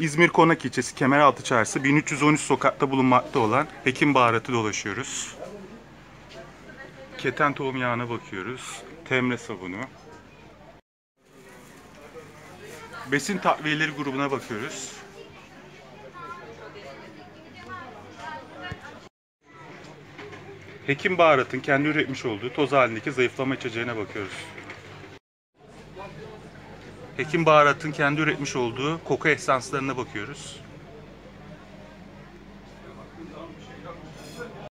İzmir Konak ilçesi Kemeraltı Çarşısı 1313 sokakta bulunmakta olan Hekim Baharatı dolaşıyoruz. Keten tohum yağına bakıyoruz. Temre sabunu. Besin takviyeleri grubuna bakıyoruz. Hekim Baharat'ın kendi üretmiş olduğu toz halindeki zayıflama içeceğine bakıyoruz. Hekim Baharat'ın kendi üretmiş olduğu koku esanslarına bakıyoruz.